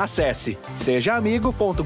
Acesse sejaamigo.com.br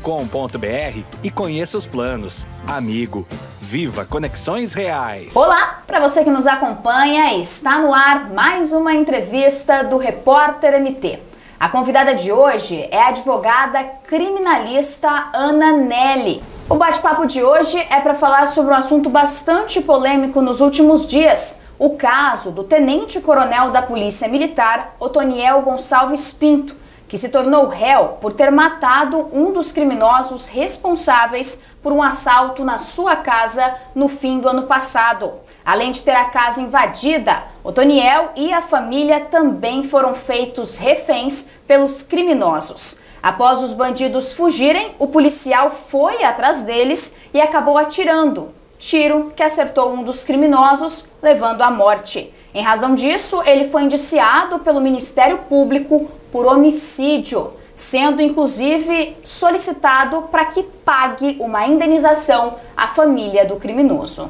e conheça os planos. Amigo, viva conexões reais. Olá, para você que nos acompanha, está no ar mais uma entrevista do Repórter MT. A convidada de hoje é a advogada criminalista Ana Nelly. O bate-papo de hoje é para falar sobre um assunto bastante polêmico nos últimos dias o caso do tenente-coronel da Polícia Militar, Otoniel Gonçalves Pinto, que se tornou réu por ter matado um dos criminosos responsáveis por um assalto na sua casa no fim do ano passado. Além de ter a casa invadida, Otoniel e a família também foram feitos reféns pelos criminosos. Após os bandidos fugirem, o policial foi atrás deles e acabou atirando, tiro que acertou um dos criminosos, levando à morte. Em razão disso, ele foi indiciado pelo Ministério Público por homicídio, sendo inclusive solicitado para que pague uma indenização à família do criminoso.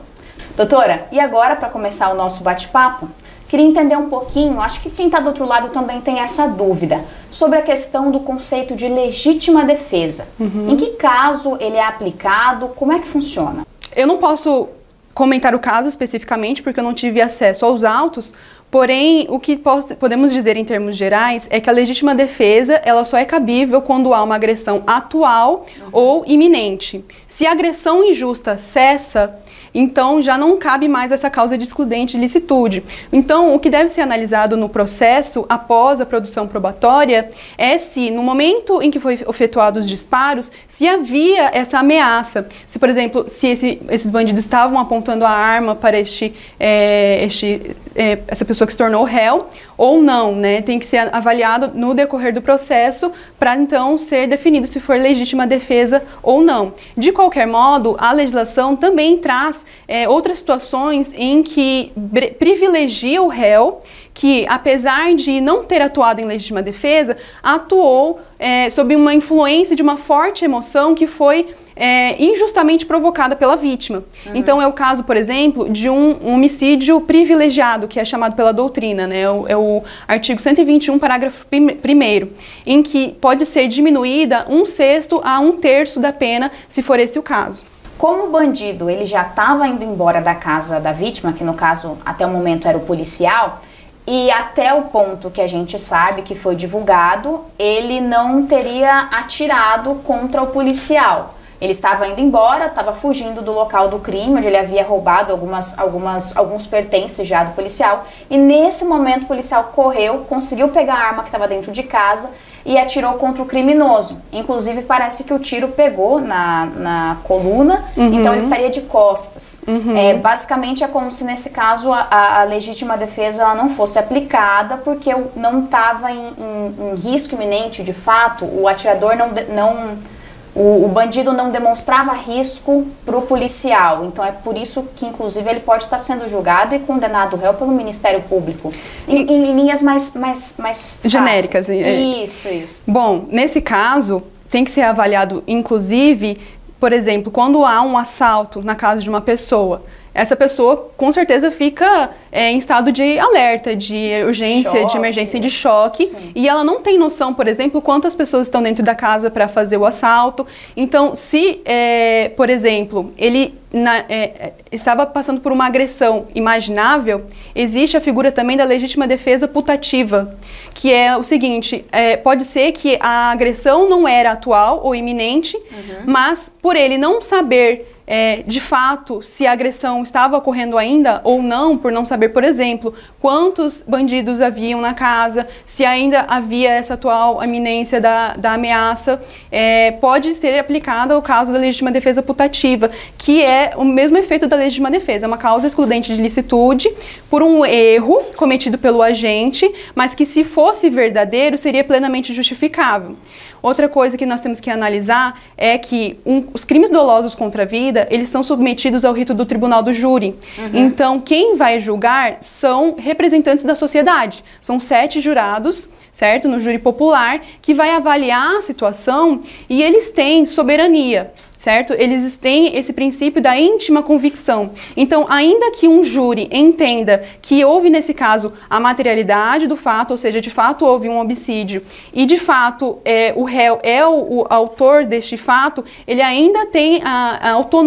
Doutora, e agora para começar o nosso bate-papo, queria entender um pouquinho, acho que quem está do outro lado também tem essa dúvida, sobre a questão do conceito de legítima defesa. Uhum. Em que caso ele é aplicado? Como é que funciona? Eu não posso comentar o caso especificamente, porque eu não tive acesso aos autos, Porém, o que podemos dizer em termos gerais é que a legítima defesa ela só é cabível quando há uma agressão atual uhum. ou iminente. Se a agressão injusta cessa, então já não cabe mais essa causa de excludente de licitude. Então, o que deve ser analisado no processo após a produção probatória é se, no momento em que foi efetuados os disparos, se havia essa ameaça. Se, por exemplo, se esse, esses bandidos estavam apontando a arma para este, é, este é, essa pessoa que se tornou réu ou não, né? Tem que ser avaliado no decorrer do processo para então ser definido se for legítima defesa ou não. De qualquer modo, a legislação também traz é, outras situações em que privilegia o réu que, apesar de não ter atuado em legítima defesa, atuou é, sob uma influência de uma forte emoção que foi é, injustamente provocada pela vítima. Uhum. Então é o caso, por exemplo, de um, um, homicídio privilegiado, que é chamado pela doutrina, né? É o, é o artigo 121, parágrafo 1 em que pode ser diminuída um sexto a um terço da pena, se for esse o caso. Como o bandido ele já estava indo embora da casa da vítima, que no caso até o momento era o policial, e até o ponto que a gente sabe que foi divulgado, ele não teria atirado contra o policial. Ele estava indo embora, estava fugindo do local do crime, onde ele havia roubado algumas, algumas, alguns pertences já do policial. E nesse momento o policial correu, conseguiu pegar a arma que estava dentro de casa e atirou contra o criminoso. Inclusive, parece que o tiro pegou na, na coluna, uhum. então ele estaria de costas. Uhum. É, basicamente, é como se nesse caso a, a legítima defesa ela não fosse aplicada, porque não estava em, em, em risco iminente de fato, o atirador não. não o, o, bandido não demonstrava risco para o policial. Então é por isso que, inclusive, ele pode estar sendo julgado e condenado réu pelo Ministério Público. Em, em linhas mais, mais, mais genéricas. É. Isso, isso. Bom, nesse caso, tem que ser avaliado, inclusive, por exemplo, quando há um assalto na casa de uma pessoa essa pessoa com certeza fica é, em estado de alerta, de urgência, choque. de emergência, de choque, Sim. e ela não tem noção, por exemplo, quantas pessoas estão dentro da casa para fazer o assalto. Então, se, é, por exemplo, ele na, é, estava passando por uma agressão imaginável, existe a figura também da legítima defesa putativa, que é o seguinte: é, pode ser que a agressão não era atual ou iminente, uhum. mas por ele não saber é, de fato se a agressão estava ocorrendo ainda ou não, por não saber, por exemplo, quantos bandidos haviam na casa, se ainda havia essa atual iminência da, da ameaça, é, pode ser aplicada ao caso da legítima defesa putativa, que é o mesmo efeito da legítima defesa, uma causa excludente de licitude por um erro cometido pelo agente, mas que se fosse verdadeiro seria plenamente justificável. Outra coisa que nós temos que analisar é que um, os crimes dolosos contra a vida, eles são submetidos ao rito do tribunal do júri. Uhum. Então, quem vai julgar são representantes da sociedade. São sete jurados, certo? No júri popular, que vai avaliar a situação e eles têm soberania certo? Eles têm esse princípio da íntima convicção. Então, ainda que um júri entenda que houve nesse caso a materialidade do fato, ou seja, de fato houve um homicídio e de fato é, o réu é o, o autor deste fato, ele ainda tem a, a, autonomia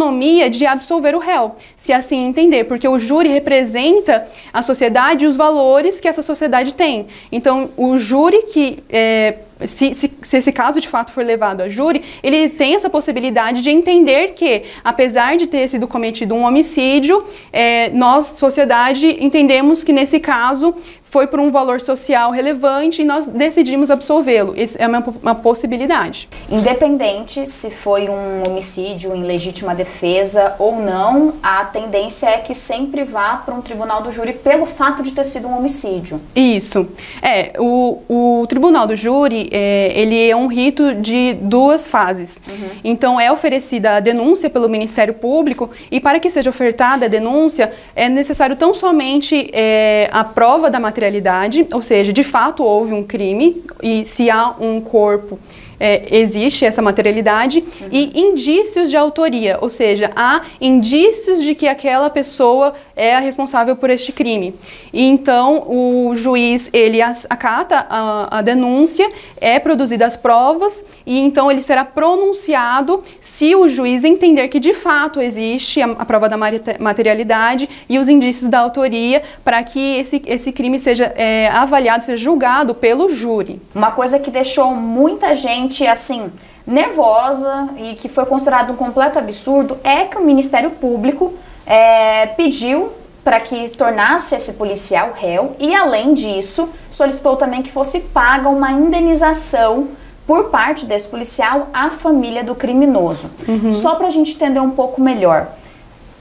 de absolver o réu, se assim entender, porque o júri representa a sociedade e os valores que essa sociedade tem. Então, o júri que é, se, se, se, esse caso de fato for levado a júri, ele tem essa possibilidade de entender que, apesar de ter sido cometido um homicídio, é, nós, sociedade, entendemos que nesse caso foi por um valor social relevante e nós decidimos absolvê-lo. Isso é uma, uma, possibilidade. Independente se foi um homicídio em legítima defesa ou não, a tendência é que sempre vá para um tribunal do júri pelo fato de ter sido um homicídio. Isso. É, o, o tribunal do júri, é, ele é um rito de duas fases. Uhum. Então, é oferecida a denúncia pelo Ministério Público e para que seja ofertada a denúncia, é necessário tão somente é, a prova da matéria materialidade, ou seja, de fato houve um crime e se há um corpo é, existe essa materialidade uhum. e indícios de autoria, ou seja, há indícios de que aquela pessoa é a responsável por este crime. E então o juiz ele acata a, a denúncia, é produzidas as provas e então ele será pronunciado se o juiz entender que de fato existe a, a prova da materialidade e os indícios da autoria para que esse, esse crime seja é, avaliado, seja julgado pelo júri. Uma coisa que deixou muita gente gente assim nervosa e que foi considerado um completo absurdo é que o Ministério Público é, pediu para que tornasse esse policial réu e além disso solicitou também que fosse paga uma indenização por parte desse policial à família do criminoso. Uhum. Só para a gente entender um pouco melhor.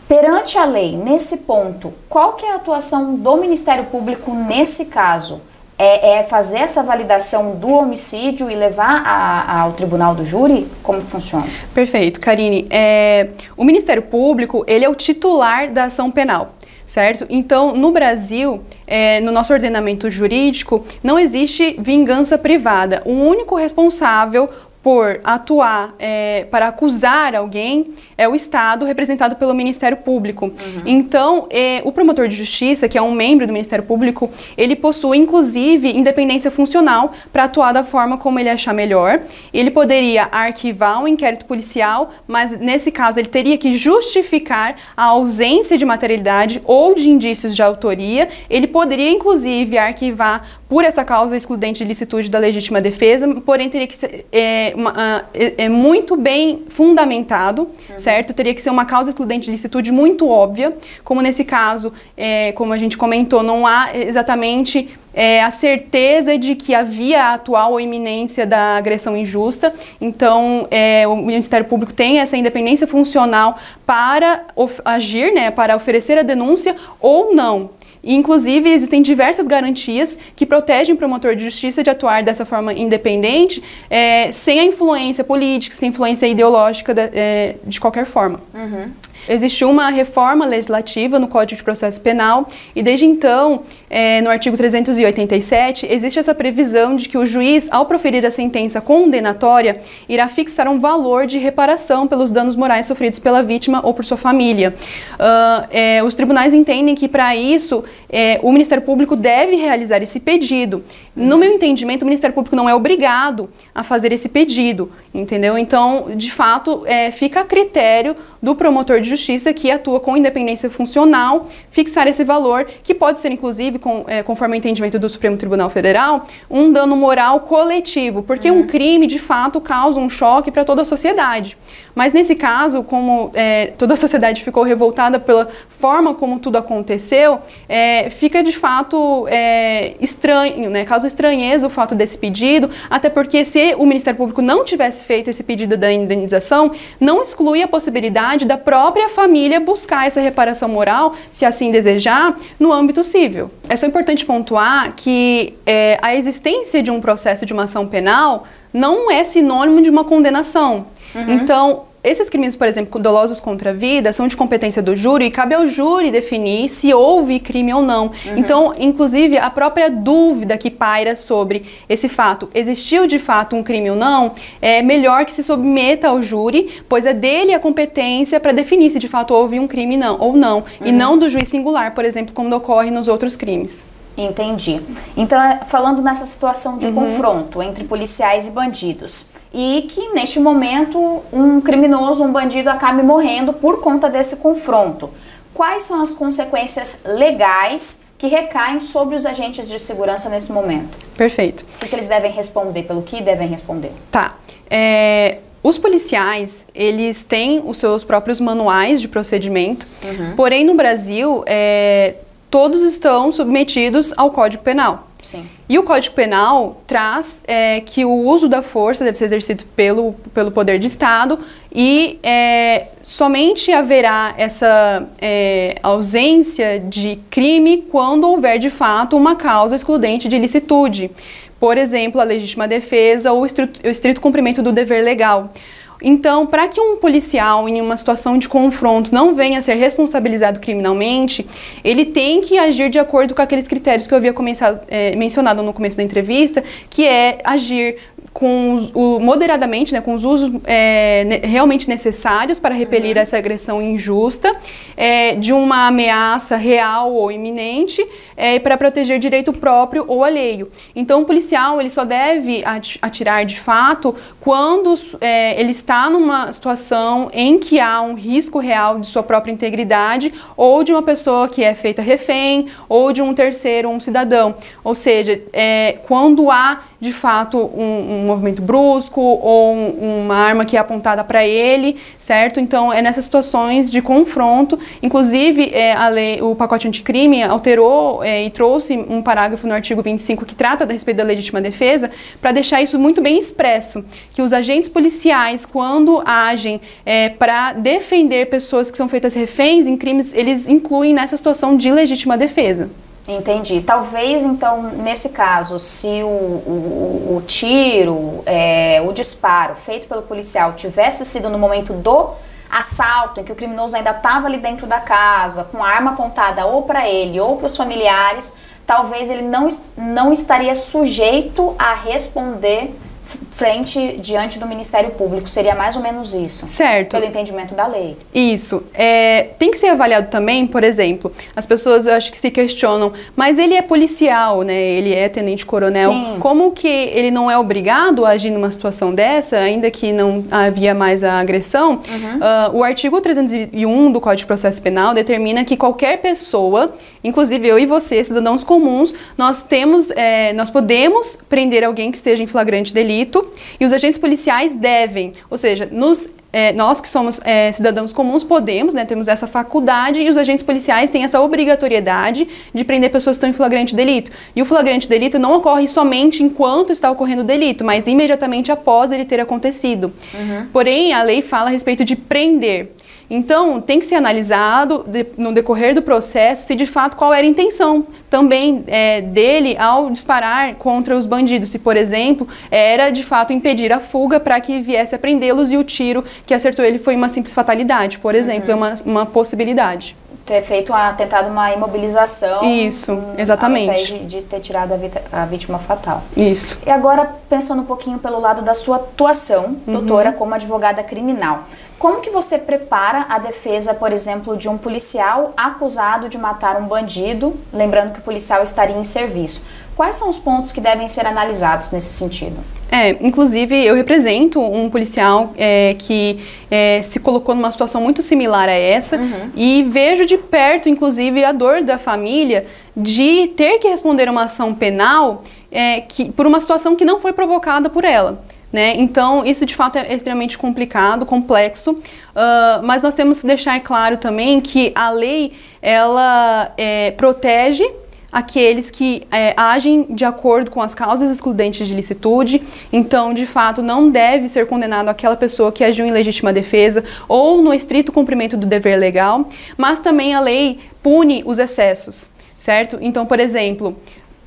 Perante a lei, nesse ponto, qual que é a atuação do Ministério Público nesse caso? É, é, fazer essa validação do homicídio e levar a, a, ao tribunal do júri? Como que funciona? Perfeito, Karine. É, o Ministério Público, ele é o titular da ação penal. Certo? Então, no Brasil, é, no nosso ordenamento jurídico, não existe vingança privada. O único responsável por atuar é, para acusar alguém é o Estado representado pelo Ministério Público. Uhum. Então, é, o promotor de justiça, que é um membro do Ministério Público, ele possui inclusive independência funcional para atuar da forma como ele achar melhor. Ele poderia arquivar um inquérito policial, mas nesse caso ele teria que justificar a ausência de materialidade ou de indícios de autoria. Ele poderia inclusive arquivar por essa causa excludente de licitude da legítima defesa, porém teria que ser é, uma, uh, é, é, muito bem fundamentado, uhum. certo? Teria que ser uma causa excludente de licitude muito óbvia, como nesse caso, é, como a gente comentou, não há exatamente é, a certeza de que havia a atual ou iminência da agressão injusta. Então, é, o Ministério Público tem essa independência funcional para agir, né, para oferecer a denúncia ou não. E, inclusive, existem diversas garantias que protegem o promotor de justiça de atuar dessa forma independente, é, sem a influência política, sem a influência ideológica de, é, de qualquer forma. Uhum. Existiu uma reforma legislativa no Código de Processo Penal e desde então, é, no artigo 387, existe essa previsão de que o juiz, ao proferir a sentença condenatória, irá fixar um valor de reparação pelos danos morais sofridos pela vítima ou por sua família. Uh, é, os tribunais entendem que para isso é, o Ministério Público deve realizar esse pedido. No meu entendimento, o Ministério Público não é obrigado a fazer esse pedido, entendeu? Então, de fato, é, fica a critério do promotor de justiça que atua com independência funcional fixar esse valor, que pode ser, inclusive, com, é, conforme o entendimento do Supremo Tribunal Federal, um dano moral coletivo, porque uhum. um crime, de fato, causa um choque para toda a sociedade. Mas nesse caso, como é, toda a sociedade ficou revoltada pela forma como tudo aconteceu, é, fica de fato é, estranho, né? causa estranheza o fato desse pedido, até porque se o Ministério Público não tivesse feito esse pedido da indenização, não exclui a possibilidade da própria família buscar essa reparação moral, se assim desejar, no âmbito civil. É só importante pontuar que é, a existência de um processo de uma ação penal não é sinônimo de uma condenação. Uhum. Então, esses crimes, por exemplo, dolosos contra a vida, são de competência do júri e cabe ao júri definir se houve crime ou não. Uhum. Então, inclusive, a própria dúvida que paira sobre esse fato, existiu de fato um crime ou não, é melhor que se submeta ao júri, pois é dele a competência para definir se de fato houve um crime não, ou não, uhum. e não do juiz singular, por exemplo, como ocorre nos outros crimes. Entendi. Então, é, falando nessa situação de uhum. confronto entre policiais e bandidos, e que neste momento um criminoso, um bandido acabe morrendo por conta desse confronto, quais são as consequências legais que recaem sobre os agentes de segurança nesse momento? Perfeito. O que eles devem responder? Pelo que devem responder? Tá. É, os policiais, eles têm os seus próprios manuais de procedimento, uhum. porém no Brasil, é, todos estão submetidos ao Código Penal. Sim. E o Código Penal traz é, que o uso da força deve ser exercido pelo, pelo poder de Estado e é, somente haverá essa é, ausência de crime quando houver de fato uma causa excludente de ilicitude. Por exemplo, a legítima defesa ou o estrito, o estrito cumprimento do dever legal. Então, para que um policial em uma situação de confronto não venha a ser responsabilizado criminalmente, ele tem que agir de acordo com aqueles critérios que eu havia começado, é, mencionado no começo da entrevista, que é agir com os, o, moderadamente, né, com os usos é, ne, realmente necessários para repelir uhum. essa agressão injusta, é, de uma ameaça real ou iminente, é, para proteger direito próprio ou alheio. Então, o policial ele só deve atirar de fato quando é, ele está numa situação em que há um risco real de sua própria integridade ou de uma pessoa que é feita refém ou de um terceiro, um cidadão. Ou seja, é, quando há de fato um, um movimento brusco ou um, uma arma que é apontada para ele, certo? Então é nessas situações de confronto. Inclusive, é, a lei, o pacote anticrime alterou é, e trouxe um parágrafo no artigo 25 que trata a respeito da legítima defesa para deixar isso muito bem expresso, que os agentes policiais, quando agem é, para defender pessoas que são feitas reféns em crimes, eles incluem nessa situação de legítima defesa. Entendi. Talvez, então, nesse caso, se o, o, o tiro, é, o disparo feito pelo policial tivesse sido no momento do assalto, em que o criminoso ainda estava ali dentro da casa, com a arma apontada ou para ele ou para os familiares, talvez ele não, não estaria sujeito a responder frente diante do Ministério Público. Seria mais ou menos isso. Certo. Pelo entendimento da lei. Isso. É, tem que ser avaliado também, por exemplo, as pessoas eu acho que se questionam, mas ele é policial, né? Ele é tenente-coronel. Como que ele não é obrigado a agir numa situação dessa, ainda que não havia mais a agressão? Uhum. Uh, o artigo 301 do Código de Processo Penal determina que qualquer pessoa, inclusive eu e você, cidadãos comuns, nós temos, é, nós podemos prender alguém que esteja em flagrante delito delito e os agentes policiais devem, ou seja, nos é, nós que somos é, cidadãos comuns podemos, né, temos essa faculdade e os agentes policiais têm essa obrigatoriedade de prender pessoas que estão em flagrante delito. E o flagrante delito não ocorre somente enquanto está ocorrendo o delito, mas imediatamente após ele ter acontecido. Uhum. Porém, a lei fala a respeito de prender. Então, tem que ser analisado de, no decorrer do processo se de fato qual era a intenção também é, dele ao disparar contra os bandidos. Se, por exemplo, era de fato impedir a fuga para que viesse a prendê-los e o tiro que acertou ele foi uma simples fatalidade, por exemplo, uhum. é uma, uma possibilidade ter feito uma, tentado uma imobilização. Isso, exatamente. Ao invés de, de ter tirado a, a, vítima fatal. Isso. E agora, pensando um pouquinho pelo lado da sua atuação, uhum. doutora, como advogada criminal. Como que você prepara a defesa, por exemplo, de um policial acusado de matar um bandido, lembrando que o policial estaria em serviço? Quais são os pontos que devem ser analisados nesse sentido? É, inclusive eu represento um policial é, que é, se colocou numa situação muito similar a essa uhum. e vejo de perto, inclusive, a dor da família de ter que responder uma ação penal é, que, por uma situação que não foi provocada por ela. Né? Então, isso de fato é extremamente complicado, complexo, uh, mas nós temos que deixar claro também que a lei ela é, protege aqueles que é, agem de acordo com as causas excludentes de licitude. Então, de fato, não deve ser condenado aquela pessoa que agiu em legítima defesa ou no estrito cumprimento do dever legal, mas também a lei pune os excessos, certo? Então, por exemplo,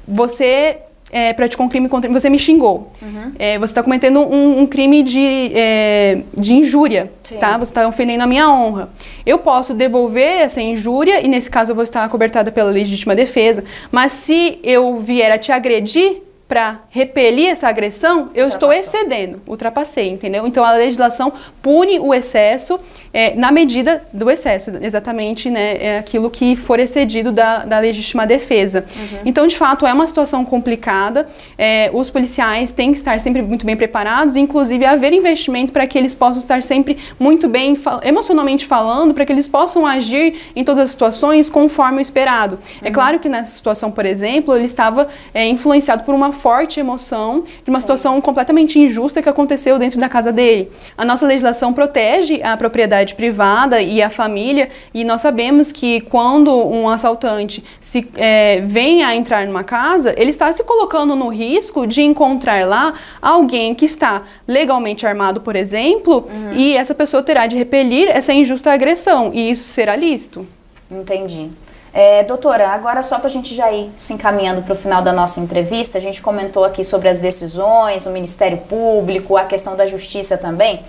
você é, praticou um crime contra você me xingou. Uhum. É, você está cometendo um, um, crime de, é, de injúria, Sim. tá? Você está ofendendo a minha honra. Eu posso devolver essa injúria, e nesse caso eu vou estar cobertada pela legítima defesa, mas se eu vier a te agredir, para repelir essa agressão, eu estou excedendo, ultrapassei, entendeu? Então a legislação pune o excesso é, na medida do excesso, exatamente né, é aquilo que for excedido da, da legítima defesa. Uhum. Então, de fato, é uma situação complicada. É, os policiais têm que estar sempre muito bem preparados, inclusive haver investimento para que eles possam estar sempre muito bem, emocionalmente falando, para que eles possam agir em todas as situações conforme o esperado. É uhum. É claro que nessa situação, por exemplo, ele estava é, influenciado por uma forte emoção de uma situação completamente injusta que aconteceu dentro da casa dele. A nossa legislação protege a propriedade privada e a família, e nós sabemos que quando um assaltante se é, vem a entrar numa casa, ele está se colocando no risco de encontrar lá alguém que está legalmente armado, por exemplo, uhum. e essa pessoa terá de repelir essa injusta agressão, e isso será lícito. Entendi. É, doutora, agora só para a gente já ir se encaminhando para o final da nossa entrevista, a gente comentou aqui sobre as decisões, o Ministério Público, a questão da justiça também.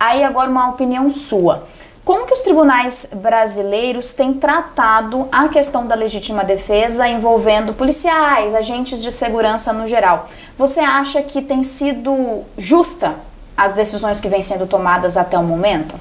Aí agora uma opinião sua. Como que os tribunais brasileiros têm tratado a questão da legítima defesa envolvendo policiais, agentes de segurança no geral? Você acha que tem sido justa as decisões que vêm sendo tomadas até o momento?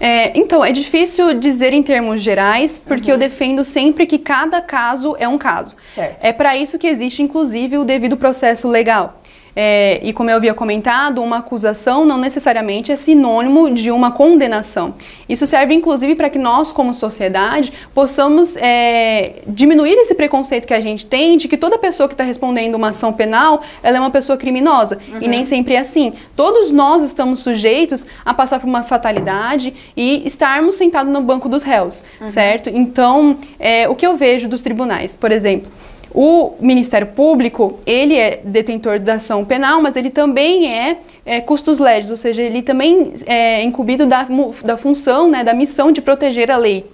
É, então, é difícil dizer em termos gerais, porque uhum. eu defendo sempre que cada caso é um caso. Certo. É para isso que existe, inclusive, o devido processo legal. É, e como eu havia comentado, uma acusação não necessariamente é sinônimo de uma condenação. Isso serve inclusive para que nós, como sociedade, possamos é, diminuir esse preconceito que a gente tem de que toda pessoa que está respondendo uma ação penal ela é uma pessoa criminosa. Uhum. E nem sempre é assim. Todos nós estamos sujeitos a passar por uma fatalidade e estarmos sentados no banco dos réus, uhum. certo? Então, é, o que eu vejo dos tribunais, por exemplo. O Ministério Público, ele é detentor da ação penal, mas ele também é, é custos legis, ou seja, ele também é incumbido da, da função, né, da missão de proteger a lei.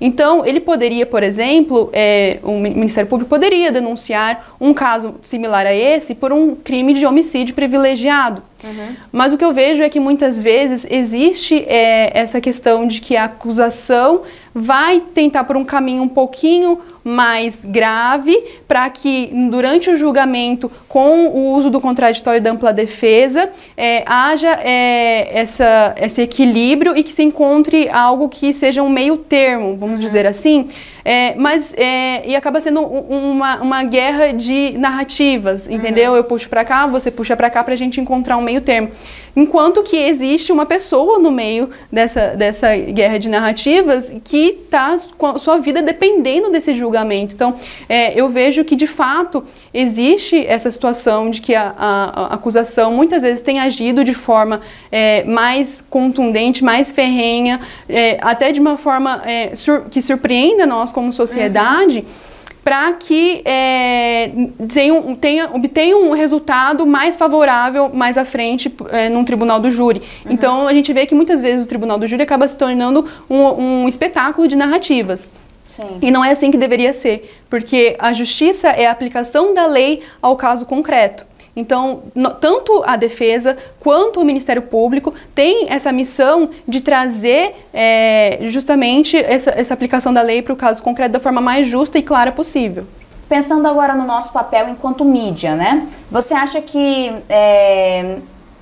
Então, ele poderia, por exemplo, é, o Ministério Público poderia denunciar um caso similar a esse por um crime de homicídio privilegiado. Uhum. Mas o que eu vejo é que muitas vezes existe é, essa questão de que a acusação vai tentar por um caminho um pouquinho mais grave para que durante o julgamento, com o uso do contraditório da ampla defesa, é, haja é, essa, esse equilíbrio e que se encontre algo que seja um meio termo, vamos dizer assim, é, mas é, e acaba sendo uma, uma guerra de narrativas, entendeu? Uhum. Eu puxo para cá, você puxa para cá para a gente encontrar um meio termo. Enquanto que existe uma pessoa no meio dessa, dessa guerra de narrativas que está com a sua vida dependendo desse julgamento. Então, é, eu vejo que de fato existe essa situação de que a, a, a acusação muitas vezes tem agido de forma é, mais contundente, mais ferrenha, é, até de uma forma é, sur que surpreenda nós como sociedade. Uhum para que é, tenha, tenha, obtenha um resultado mais favorável mais à frente é, num tribunal do júri. Uhum. Então a gente vê que muitas vezes o tribunal do júri acaba se tornando um, um espetáculo de narrativas. Sim. E não é assim que deveria ser, porque a justiça é a aplicação da lei ao caso concreto. Então, no, tanto a defesa quanto o Ministério Público tem essa missão de trazer é, justamente essa, essa aplicação da lei para o caso concreto da forma mais justa e clara possível. Pensando agora no nosso papel enquanto mídia, né? Você acha que é,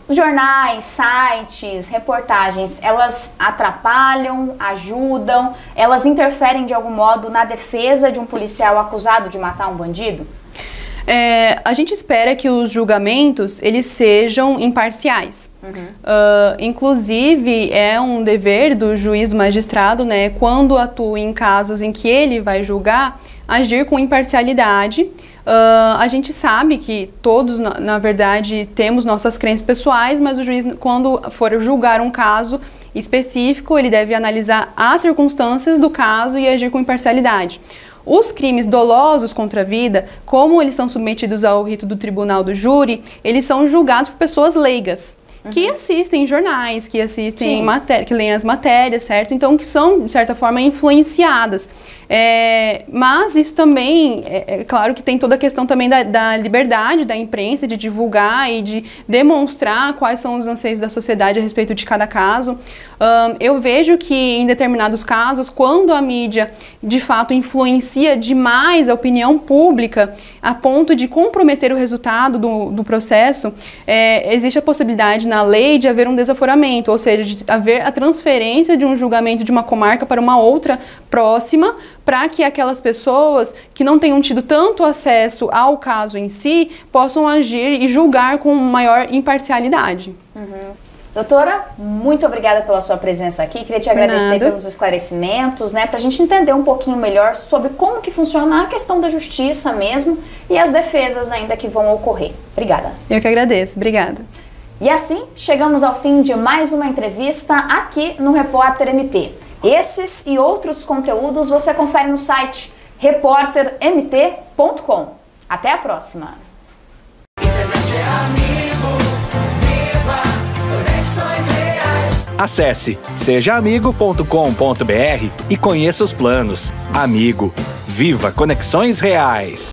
jornais, sites, reportagens, elas atrapalham, ajudam, elas interferem de algum modo na defesa de um policial acusado de matar um bandido? É, a gente espera que os julgamentos eles sejam imparciais. Uhum. Uh, inclusive, é um dever do juiz, do magistrado, né, quando atua em casos em que ele vai julgar, agir com imparcialidade. Uh, a gente sabe que todos, na, na, verdade, temos nossas crenças pessoais, mas o juiz, quando for julgar um caso específico, ele deve analisar as circunstâncias do caso e agir com imparcialidade. Os crimes dolosos contra a vida, como eles são submetidos ao rito do tribunal do júri, eles são julgados por pessoas leigas. Que assistem jornais, que assistem matéria, que leem as matérias, certo? Então, que são, de certa forma, influenciadas. É, mas isso também, é, é, claro que tem toda a questão também da, da, liberdade da imprensa de divulgar e de demonstrar quais são os anseios da sociedade a respeito de cada caso. Um, eu vejo que em determinados casos, quando a mídia de fato influencia demais a opinião pública a ponto de comprometer o resultado do, do processo, é, existe a possibilidade na lei de haver um desaforamento, ou seja, de haver a transferência de um julgamento de uma comarca para uma outra próxima para que aquelas pessoas que não tenham tido tanto acesso ao caso em si possam agir e julgar com maior imparcialidade. Uhum. Doutora, muito obrigada pela sua presença aqui. Queria te agradecer Nada. pelos esclarecimentos, né, para a gente entender um pouquinho melhor sobre como que funciona a questão da justiça mesmo e as defesas ainda que vão ocorrer. Obrigada. Eu que agradeço. Obrigada. E assim, chegamos ao fim de mais uma entrevista aqui no Repórter MT. Esses e outros conteúdos você confere no site repórtermt.com. Até a próxima! Acesse sejaamigo.com.br e conheça os planos. Amigo, viva conexões reais.